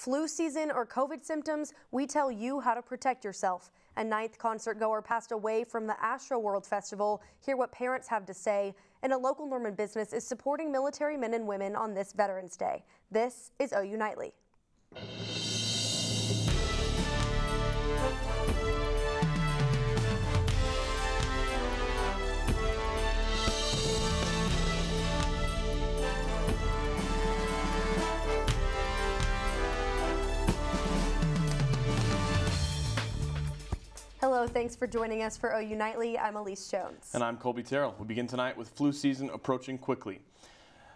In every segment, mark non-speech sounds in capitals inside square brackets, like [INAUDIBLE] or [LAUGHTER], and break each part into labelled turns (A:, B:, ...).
A: Flu season or COVID symptoms, we tell you how to protect yourself. A ninth concert goer passed away from the Astroworld Festival. Hear what parents have to say. And a local Norman business is supporting military men and women on this Veterans Day. This is OU Nightly. Hello, thanks for joining us for OU Nightly. I'm Alyse Jones.
B: And I'm Kolby Terrell. We begin tonight with flu season approaching quickly.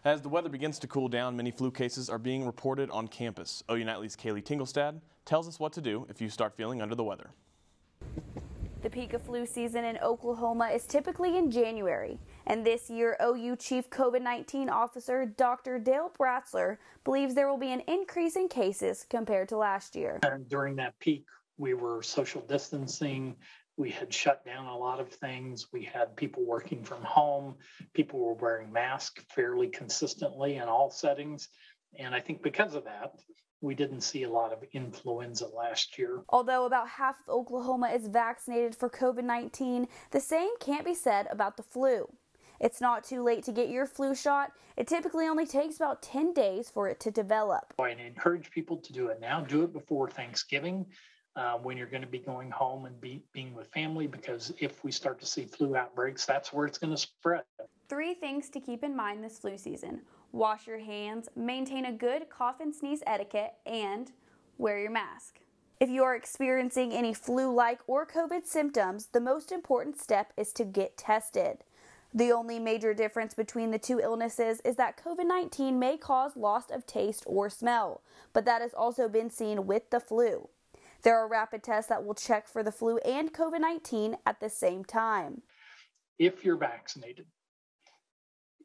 B: As the weather begins to cool down, many flu cases are being reported on campus. OU Nightly's Kaylee Tingelstad tells us what to do if you start feeling under the weather.
C: The peak of flu season in Oklahoma is typically in January. And this year, OU Chief COVID 19 Officer Dr. Dale Bratzler believes there will be an increase in cases compared to last year.
D: During that peak, we were social distancing. We had shut down a lot of things. We had people working from home. People were wearing masks fairly consistently in all settings. And I think because of that, we didn't see a lot of influenza last year.
C: Although about half of Oklahoma is vaccinated for COVID 19, the same can't be said about the flu. It's not too late to get your flu shot. It typically only takes about 10 days for it to develop.
D: I encourage people to do it now. Do it before Thanksgiving uh, when you're going to be going home and be, being with family because if we start to see flu outbreaks, that's where it's going to spread.
C: Three things to keep in mind this flu season wash your hands, maintain a good cough and sneeze etiquette, and wear your mask. If you are experiencing any flu like or COVID symptoms, the most important step is to get tested. The only major difference between the two illnesses is that COVID 19 may cause loss of taste or smell, but that has also been seen with the flu. There are rapid tests that will check for the flu and COVID 19 at the same time.
D: If you're vaccinated,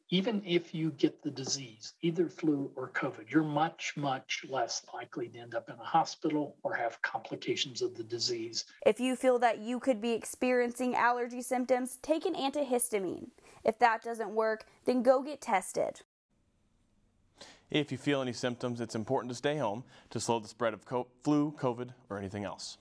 D: even if you get the disease, either flu or COVID, you're much, much less likely to end up in a hospital or have complications of the disease.
C: If you feel that you could be experiencing allergy symptoms, take an antihistamine. If that doesn't work, then go get tested.
B: If you feel any symptoms, it's important to stay home to slow the spread of co flu, COVID, or anything else.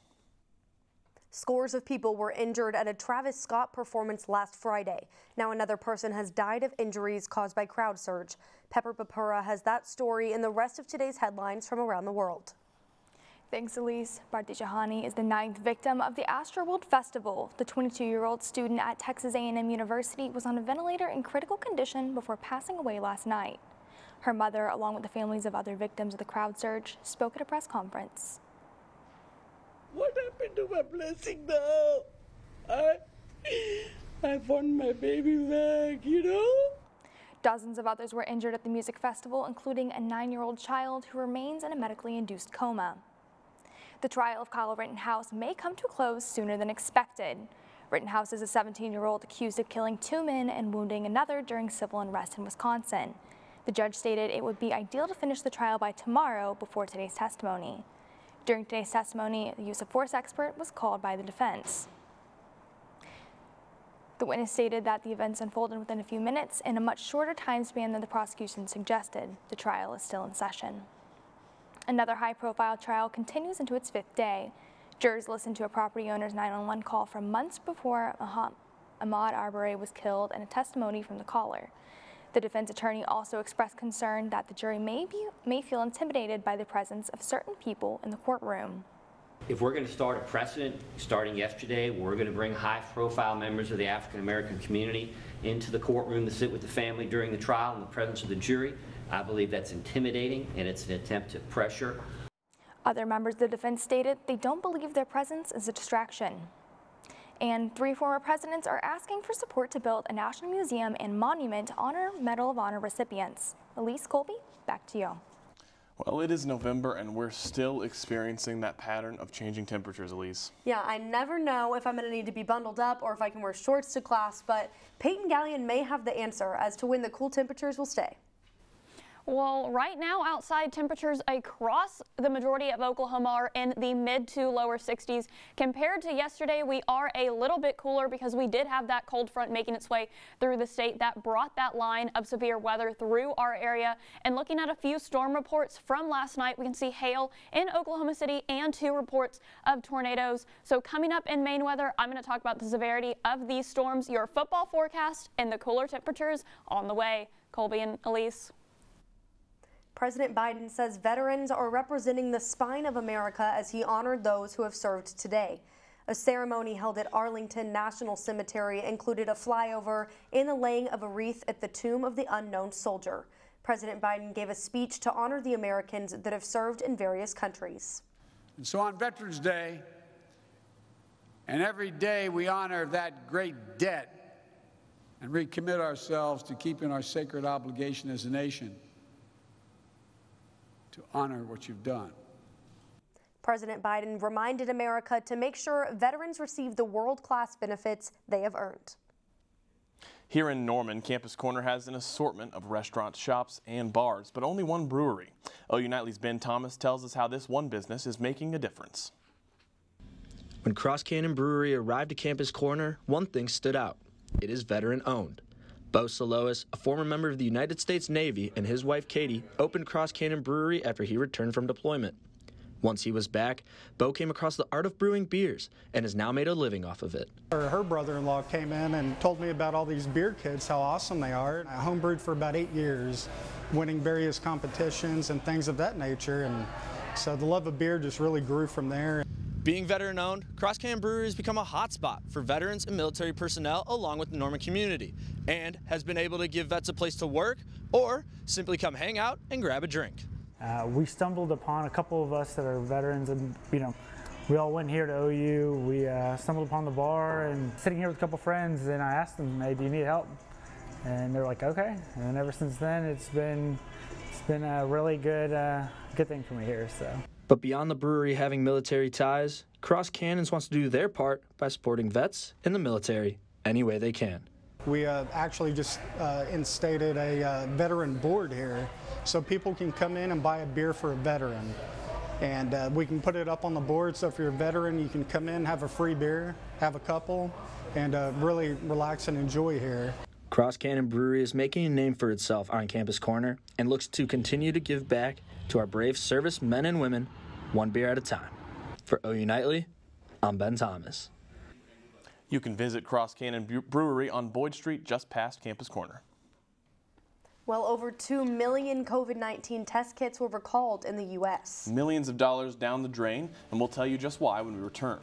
A: Scores of people were injured at a Travis Scott performance last Friday. Now another person has died of injuries caused by crowd surge. Pepper Purpura has that story and the rest of today's headlines from around the world.
E: Thanks, Alyse. Bharti Shahani is the ninth victim of the Astroworld Festival. The 22-year-old student at Texas A&M University was on a ventilator in critical condition before passing away last night. Her mother, along with the families of other victims of the crowd surge, spoke at a press conference.
F: What happened to my blessing now? I, I want my baby back, you know?
E: Dozens of others were injured at the music festival, including a nine-year-old child who remains in a medically induced coma. The trial of Kyle Rittenhouse may come to a close sooner than expected. Rittenhouse is a 17-year-old accused of killing two men and wounding another during civil unrest in Wisconsin. The judge stated it would be ideal to finish the trial by tomorrow before today's testimony. During today's testimony, the use of force expert was called by the defense. The witness stated that the events unfolded within a few minutes in a much shorter time span than the prosecution suggested. The trial is still in session. Another high-profile trial continues into its fifth day. Jurors listened to a property owner's 911 call from months before Ahmaud Arbery was killed and a testimony from the caller. The defense attorney also expressed concern that the jury may, be, may feel intimidated by the presence of certain people in the courtroom.
G: If we're going to start a precedent starting yesterday, we're going to bring high profile members of the African American community into the courtroom to sit with the family during the trial in the presence of the jury. I believe that's intimidating and it's an attempt to pressure.
E: Other members of the defense stated they don't believe their presence is a distraction. And three former presidents are asking for support to build a national museum and monument to honor Medal of Honor recipients. Alyse Kolby, back to you.
B: Well, it is November and we're still experiencing that pattern of changing temperatures, Alyse.
A: Yeah, I never know if I'm going to need to be bundled up or if I can wear shorts to class, but Peyton Galyean may have the answer as to when the cool temperatures will stay.
H: Well, right now outside temperatures across the majority of Oklahoma are in the mid to lower 60s. Compared to yesterday, we are a little bit cooler because we did have that cold front making its way through the state that brought that line of severe weather through our area. And looking at a few storm reports from last night, we can see hail in Oklahoma City and two reports of tornadoes. So coming up in main weather, I'm going to talk about the severity of these storms, your football forecast, and the cooler temperatures on the way. Kolby and Alyse.
A: President Biden says veterans are representing the spine of America as he honored those who have served today. A ceremony held at Arlington National Cemetery included a flyover and the laying of a wreath at the tomb of the unknown soldier. President Biden gave a speech to honor the Americans that have served in various countries.
I: And so on Veterans Day, and every day we honor that great debt and recommit ourselves to keeping our sacred obligation as a nation to honor what you've done.
A: President Biden reminded America to make sure veterans receive the world class benefits they have earned.
B: Here in Norman, Campus Corner has an assortment of restaurants, shops, and bars, but only one brewery. OU Nightly's Ben Thomas tells us how this one business is making a difference.
J: When Cross Cannon Brewery arrived at Campus Corner, one thing stood out. It is veteran owned. Bo Solois, a former member of the United States Navy, and his wife Katie opened Cross Cannon Brewery after he returned from deployment. Once he was back, Bo came across the art of brewing beers and has now made a living off of it.
K: Her brother-in-law came in and told me about all these beer kits, how awesome they are. I homebrewed for about eight years, winning various competitions and things of that nature, and so the love of beer just really grew from there.
J: Being veteran owned, Cross Cannon Brewery has become a hotspot for veterans and military personnel along with the Norman community and has been able to give vets a place to work or simply come hang out and grab a drink.
L: Uh, we stumbled upon a couple of us that are veterans and, you know, we all went here to OU. We uh, stumbled upon the bar and sitting here with a couple friends and I asked them, hey, do you need help? And they're like, okay. And ever since then, it's been, it's been a really good, uh, good thing for me here, so.
J: But beyond the brewery having military ties, Cross Cannons wants to do their part by supporting vets in the military any way they can.
K: We uh, actually just uh, instated a uh, veteran board here so people can come in and buy a beer for a veteran. And uh, we can put it up on the board so if you're a veteran, you can come in, have a free beer, have a couple, and uh, really relax and enjoy here.
J: Cross Cannon Brewery is making a name for itself on Campus Corner and looks to continue to give back to our brave service men and women, one beer at a time. For OU Nightly, I'm Ben Thomas.
B: You can visit Cross Cannon Brewery on Boyd Street just past Campus Corner.
A: Well, over 2 million COVID 19 test kits were recalled in the U.S.
B: Millions of dollars down the drain, and we'll tell you just why when we return.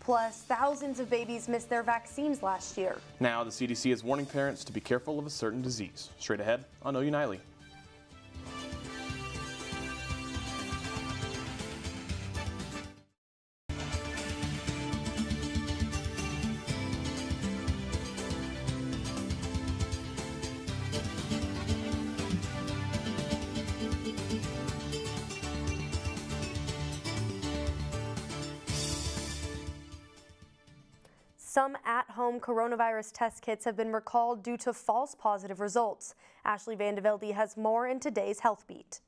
A: Plus, thousands of babies missed their vaccines last year.
B: Now, the CDC is warning parents to be careful of a certain disease. Straight ahead on OU Nightly.
A: Coronavirus test kits have been recalled due to false positive results. Ashley Van de Velde has more in today's Health Beat.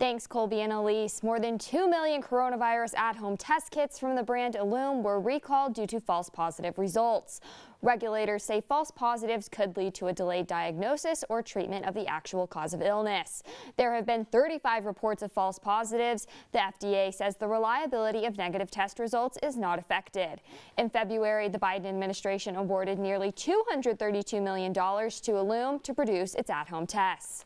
M: Thanks, Kolby and Alyse. More than 2 million coronavirus at-home test kits from the brand Ellume were recalled due to false positive results. Regulators say false positives could lead to a delayed diagnosis or treatment of the actual cause of illness. There have been 35 reports of false positives. The FDA says the reliability of negative test results is not affected. In February, the Biden administration awarded nearly $232 million to Ellume to produce its at-home tests.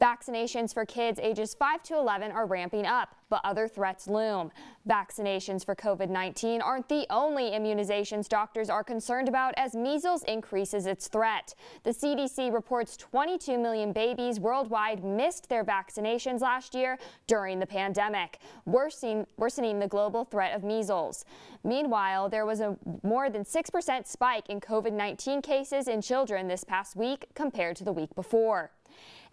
M: Vaccinations for kids ages 5 to 11 are ramping up, but other threats loom. Vaccinations for COVID-19 aren't the only immunizations doctors are concerned about as measles increases its threat. The CDC reports 22 million babies worldwide missed their vaccinations last year during the pandemic, worsening, worsening the global threat of measles. Meanwhile, there was a more than 6% spike in COVID-19 cases in children this past week compared to the week before.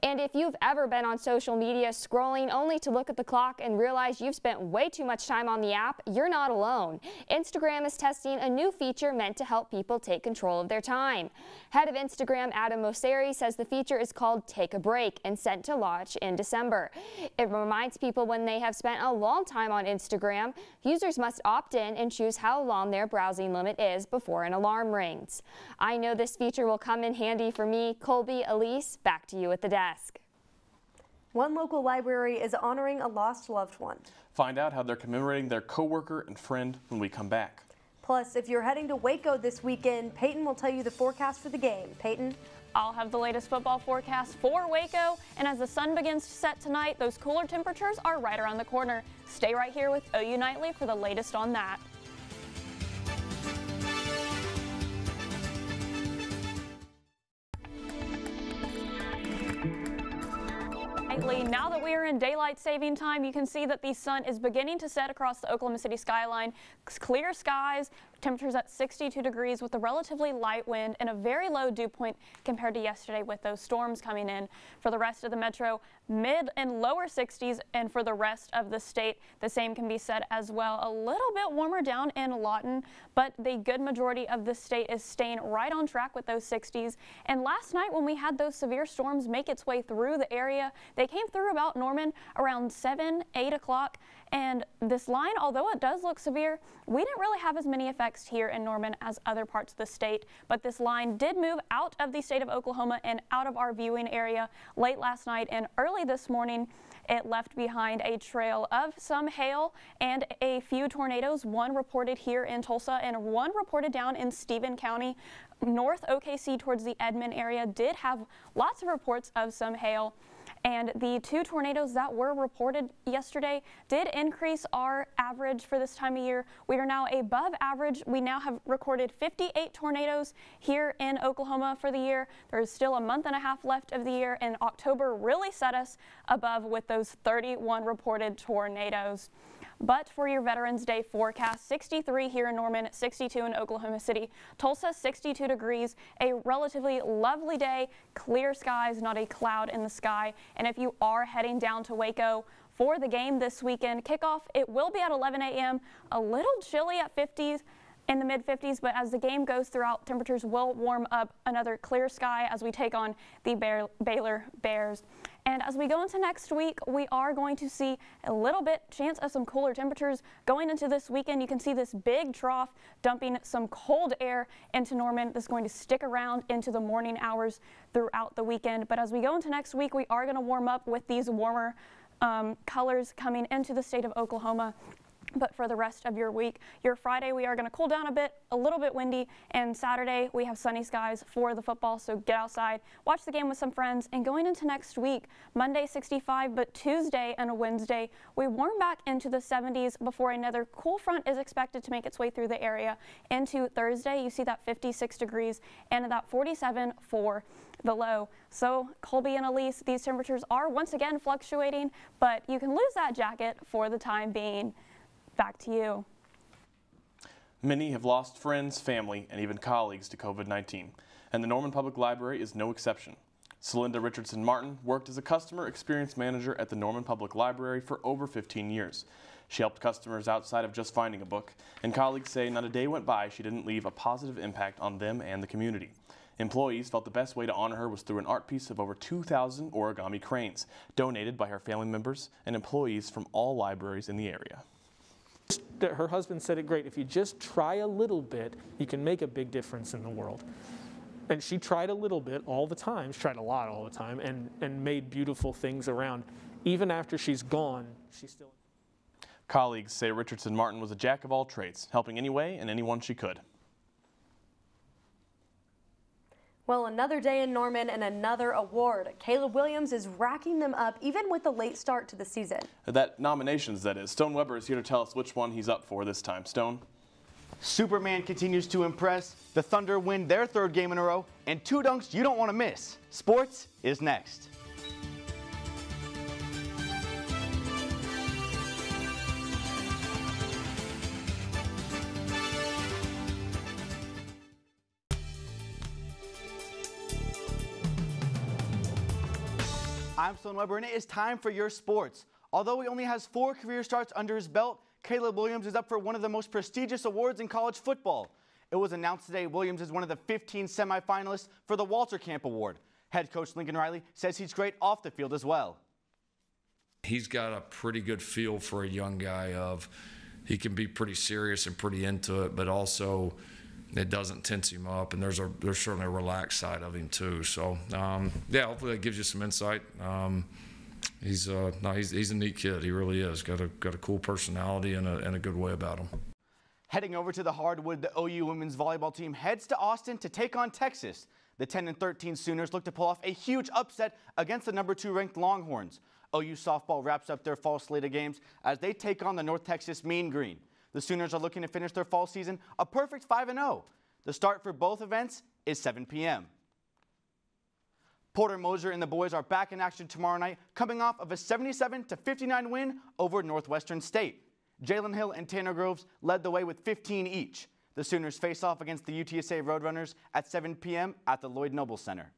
M: And if you've ever been on social media scrolling only to look at the clock and realize you've spent way too much time on the app, you're not alone. Instagram is testing a new feature meant to help people take control of their time. Head of Instagram Adam Mosseri says the feature is called Take a Break and set to launch in December. It reminds people when they have spent a long time on Instagram, users must opt in and choose how long their browsing limit is before an alarm rings. I know this feature will come in handy for me. Kolby, Alyse, back to you at the desk.
A: One local library is honoring a lost loved one.
B: Find out how they're commemorating their coworker and friend when we come back.
A: Plus, if you're heading to Waco this weekend, Peyton will tell you the forecast for the game. Peyton?
H: I'll have the latest football forecast for Waco, and as the sun begins to set tonight, those cooler temperatures are right around the corner. Stay right here with OU Nightly for the latest on that. Now we are in daylight saving time, you can see that the sun is beginning to set across the Oklahoma City skyline. Clear skies, Temperatures at 62 degrees with a relatively light wind and a very low dew point compared to yesterday with those storms coming in. For the rest of the metro, mid and lower 60s, and for the rest of the state, the same can be said as well. A little bit warmer down in Lawton, but the good majority of the state is staying right on track with those 60s. And last night when we had those severe storms make its way through the area, they came through about Norman around 7, 8 o'clock. And this line, although it does look severe, we didn't really have as many effects here in Norman as other parts of the state. But this line did move out of the state of Oklahoma and out of our viewing area late last night and early this morning. It left behind a trail of some hail and a few tornadoes, one reported here in Tulsa and one reported down in Stephen County. North OKC towards the Edmond area did have lots of reports of some hail. And the two tornadoes that were reported yesterday did increase our average for this time of year. We are now above average. We now have recorded 58 tornadoes here in Oklahoma for the year. There is still a month and a half left of the year, and October really set us above with those 31 reported tornadoes. But for your Veterans Day forecast, 63 here in Norman, 62 in Oklahoma City, Tulsa 62 degrees, a relatively lovely day, clear skies, not a cloud in the sky. And if you are heading down to Waco, for the game this weekend. Kickoff, it will be at 11 a.m., a little chilly at 50s in the mid 50s, but as the game goes throughout, temperatures will warm up another clear sky as we take on the Baylor Bears. And as we go into next week, we are going to see a little bit chance of some cooler temperatures going into this weekend. You can see this big trough dumping some cold air into Norman. This is going to stick around into the morning hours throughout the weekend. But as we go into next week, we are going to warm up with these warmer um, colors coming into the state of Oklahoma. But for the rest of your week, your Friday, we are going to cool down a bit, a little bit windy, and Saturday, we have sunny skies for the football. So get outside, watch the game with some friends, and going into next week, Monday 65, but Tuesday and a Wednesday, we warm back into the 70s before another cool front is expected to make its way through the area. Into Thursday, you see that 56 degrees and that 47 for the low. So Kolby and Alyse, these temperatures are once again fluctuating, but you can lose that jacket for the time being. Back to you.
B: Many have lost friends, family, and even colleagues to COVID-19, and the Norman Public Library is no exception. Celinda Richardson Martin worked as a customer experience manager at the Norman Public Library for over 15 years. She helped customers outside of just finding a book, and colleagues say not a day went by she didn't leave a positive impact on them and the community. Employees felt the best way to honor her was through an art piece of over 2,000 origami cranes, donated by her family members and employees from all libraries in the area
N: her husband said it great. If you just try a little bit, you can make a big difference in the world. And she tried a little bit all the time. She tried a lot all the time and, and made beautiful things around. Even after she's gone, she's still.
B: Colleagues say Richardson Martin was a jack of all trades, helping any way and anyone she could.
A: Well, another day in Norman and another award. Caleb Williams is racking them up even with the late start to the season.
B: That nominations, that is. Stone Webber is here to tell us which one he's up for this time. Stone?
O: Superman continues to impress. The Thunder win their third game in a row, and two dunks you don't want to miss. Sports is next. I'm Stone Webber, and it is time for your sports. Although he only has four career starts under his belt, Caleb Williams is up for one of the most prestigious awards in college football. It was announced today Williams is one of the 15 semifinalists for the Walter Camp Award. Head coach Lincoln Riley says he's great off the field as well.
P: He's got a pretty good feel for a young guy of he can be pretty serious and pretty into it, but also it doesn't tense him up, and there's a there's certainly a relaxed side of him too. So um, yeah, hopefully that gives you some insight. Um, he's uh, no, he's he's a neat kid. He really is. Got a got a cool personality and a and a good way about him.
O: Heading over to the hardwood, the OU women's volleyball team heads to Austin to take on Texas. The 10 and 13 Sooners look to pull off a huge upset against the number two ranked Longhorns. OU softball wraps up their fall slate of games as they take on the North Texas Mean Green. The Sooners are looking to finish their fall season a perfect 5 0. The start for both events is 7 p.m. Porter Moser and the boys are back in action tomorrow night, coming off of a 77 59 win over Northwestern State. Jalen Hill and Tanner Groves led the way with 15 each. The Sooners face off against the UTSA Roadrunners at 7 p.m. at the Lloyd Noble Center.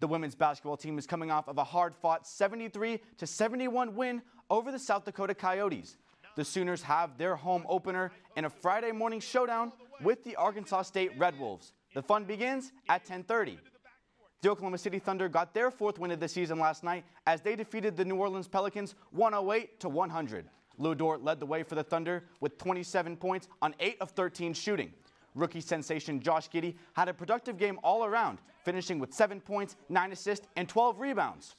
O: The women's basketball team is coming off of a hard-fought 73 71 win over the South Dakota Coyotes. The Sooners have their home opener in a Friday morning showdown with the Arkansas State Red Wolves. The fun begins at 10:30. The Oklahoma City Thunder got their fourth win of the season last night as they defeated the New Orleans Pelicans 108 to 100. Lu Dort led the way for the Thunder with 27 points on 8 of 13 shooting. Rookie sensation Josh Giddey had a productive game all around, finishing with 7 points, 9 assists, and 12 rebounds.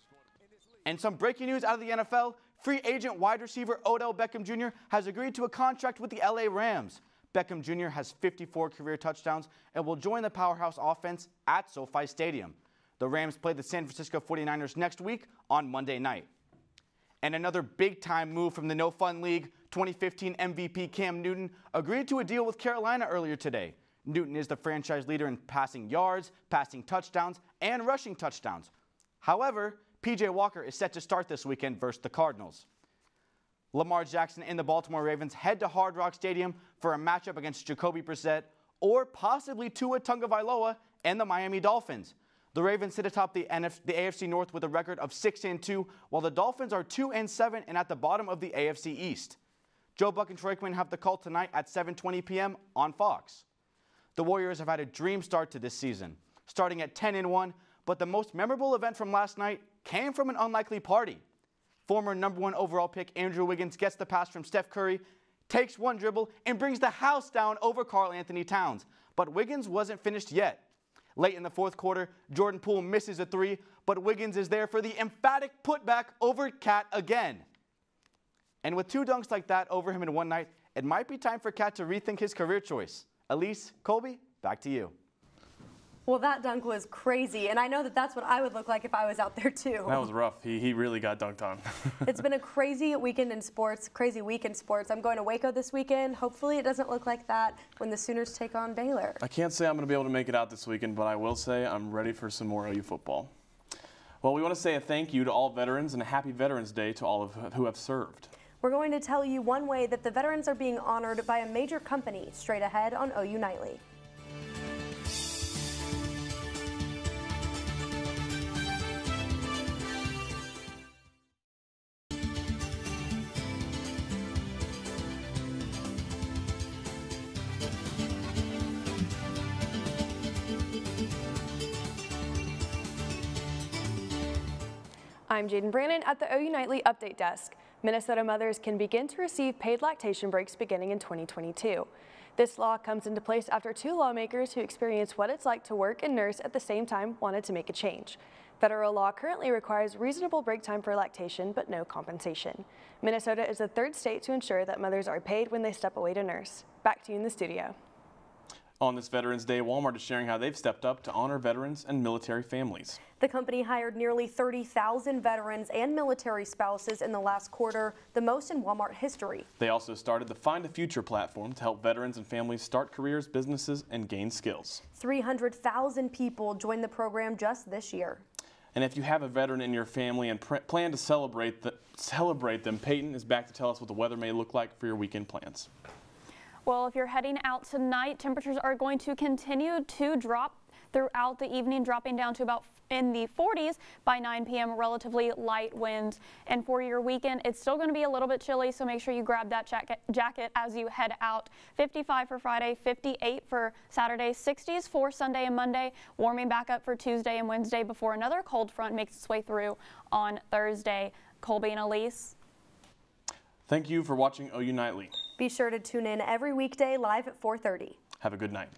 O: And some breaking news out of the NFL free agent wide receiver Odell Beckham Jr. has agreed to a contract with the LA Rams. Beckham Jr. has 54 career touchdowns and will join the powerhouse offense at SoFi Stadium. The Rams play the San Francisco 49ers next week on Monday night. And another big time move from the No Fun League 2015 MVP Cam Newton agreed to a deal with Carolina earlier today. Newton is the franchise leader in passing yards, passing touchdowns, and rushing touchdowns. However, PJ Walker is set to start this weekend versus the Cardinals. Lamar Jackson and the Baltimore Ravens head to Hard Rock Stadium for a matchup against Jacoby Brissett or possibly Tua Tagovailoa and the Miami Dolphins. The Ravens sit atop the, NF, the AFC North with a record of 6 and 2, while the Dolphins are 2 and 7 and at the bottom of the AFC East. Joe Buck and Troy Aikman have the call tonight at 7:20 p.m. on Fox. The Warriors have had a dream start to this season, starting at 10 and 1, but the most memorable event from last night came from an unlikely party. Former number one overall pick Andrew Wiggins gets the pass from Steph Curry, takes one dribble, and brings the house down over Karl-Anthony Towns. But Wiggins wasn't finished yet. Late in the fourth quarter, Jordan Poole misses a three, but Wiggins is there for the emphatic putback over KAT again. And with two dunks like that over him in one night, it might be time for KAT to rethink his career choice. Alyse, Kolby, back to you.
A: Well, that dunk was crazy, and I know that that's what I would look like if I was out there too.
B: That was rough. He, he really got dunked on. [LAUGHS]
A: it's been a crazy weekend in sports, crazy week in sports. I'm going to Waco this weekend. Hopefully, it doesn't look like that when the Sooners take on Baylor.
B: I can't say I'm going to be able to make it out this weekend, but I will say I'm ready for some more OU football. Well, we want to say a thank you to all veterans and a happy Veterans Day to all of who have served.
A: We're going to tell you one way that the veterans are being honored by a major company straight ahead on OU Nightly.
Q: I'm Jayden Brannon at the OU Nightly Update Desk. Minnesota mothers can begin to receive paid lactation breaks beginning in 2022. This law comes into place after two lawmakers who experience what it's like to work and nurse at the same time wanted to make a change. Federal law currently requires reasonable break time for lactation, but no compensation. Minnesota is the third state to ensure that mothers are paid when they step away to nurse. Back to you in the studio.
B: On this Veterans Day, Walmart is sharing how they've stepped up to honor veterans and military families.
A: The company hired nearly 30,000 veterans and military spouses in the last quarter, the most in Walmart history.
B: They also started the Find a Future platform to help veterans and families start careers, businesses, and gain skills.
A: 300,000 people joined the program just this year.
B: And if you have a veteran in your family and plan to celebrate, the, celebrate them, Peyton is back to tell us what the weather may look like for your weekend plans.
H: Well, if you're heading out tonight, temperatures are going to continue to drop throughout the evening, dropping down to about in the 40s by 9 p.m. Relatively light winds. And for your weekend, it's still going to be a little bit chilly, so make sure you grab that jacket, jacket as you head out. 55 for Friday, 58 for Saturday, 60s for Sunday and Monday, warming back up for Tuesday and Wednesday before another cold front makes its way through on Thursday. Kolby and Alyse.
B: Thank you for watching OU Nightly.
A: Be sure to tune in every weekday live at 4:30.
B: Have a good night.